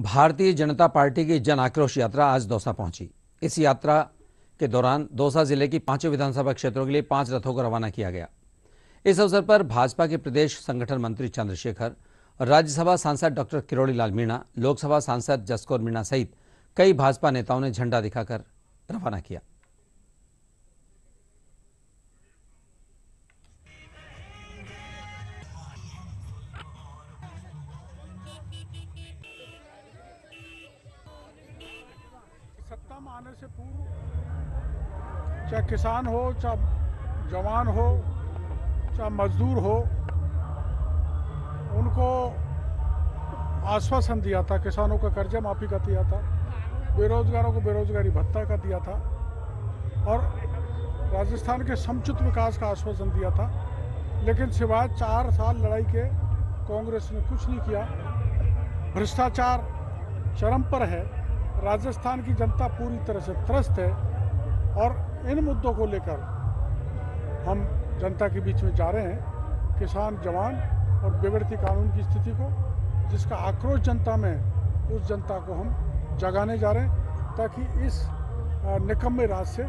Bharatiya Janata party की जन आक्रोश यात्रा आज दौसा पहुँची। इस यात्रा के दौरान दौसा ज़िले की पाँचों विधानसभा क्षेत्रों के लिए पाँच रथों को रवाना किया गया। इस अवसर पर भाजपा के प्रदेश संगठन मंत्री चंद्रशेखर, राज्यसभा सांसद डॉक्टर किरोड़ी लाल मीणा, लोकसभा सांसद जसकोर मीणा सहित कई भाजपा नेताओं ने झंडा दिखाकर रवाना किया। सत्ता में आने से पूर्व, चाहे किसान हो, चाहे जवान हो, चाहे मजदूर हो, उनको आश्वासन दिया था, किसानों का कर्जा माफ़ी का दिया था, बेरोजगारों को बेरोजगारी भत्ता का दिया था, और राजस्थान के समुचित विकास का आश्वासन दिया था। लेकिन सिवाय चार साल लड़ाई के, कांग्रेस ने कुछ नहीं किया। भ्रष्टाचार चरम पर है। राजस्थान की जनता पूरी तरह से त्रस्त है और इन मुद्दों को लेकर हम जनता के बीच में जा रहे हैं। किसान जवान और बिगड़ती कानून की स्थिति को, जिसका आक्रोश जनता में उस जनता को हम जगाने जा रहे हैं ताकि इस निकम्मे राज से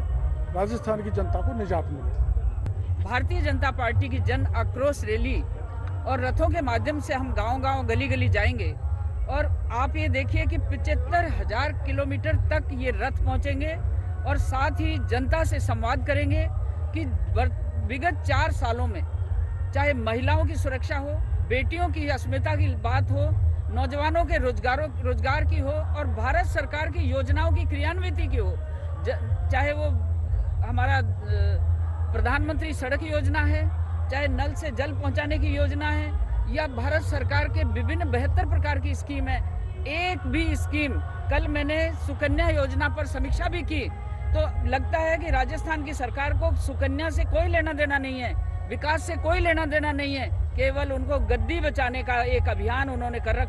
राजस्थान की जनता को निजात मिले। भारतीय जनता पार्टी की जन आक्रोश रैली और रथों के माध्यम से हम गांव-गांव, गली-गली जाएँगे। और आप ये देखिए कि पिचहत्तर हज़ार किलोमीटर तक ये रथ पहुँचेंगे और साथ ही जनता से संवाद करेंगे कि विगत चार सालों में, चाहे महिलाओं की सुरक्षा हो, बेटियों की अस्मिता की बात हो, नौजवानों के रोजगारों, रोज़गार की हो और भारत सरकार की योजनाओं की क्रियान्विति की हो चाहे वो हमारा प्रधानमंत्री सड़क योजना है, चाहे नल से जल पहुँचाने की योजना है या भारत सरकार के विभिन्न बेहतर प्रकार की स्कीम है? एक भी स्कीम, कल मैंने सुकन्या योजना पर समीक्षा भी की। तो लगता है कि राजस्थान की सरकार को सुकन्या से कोई लेना देना नहीं है, विकास से कोई लेना देना नहीं है, केवल उनको गद्दी बचाने का एक अभियान उन्होंने कर रखा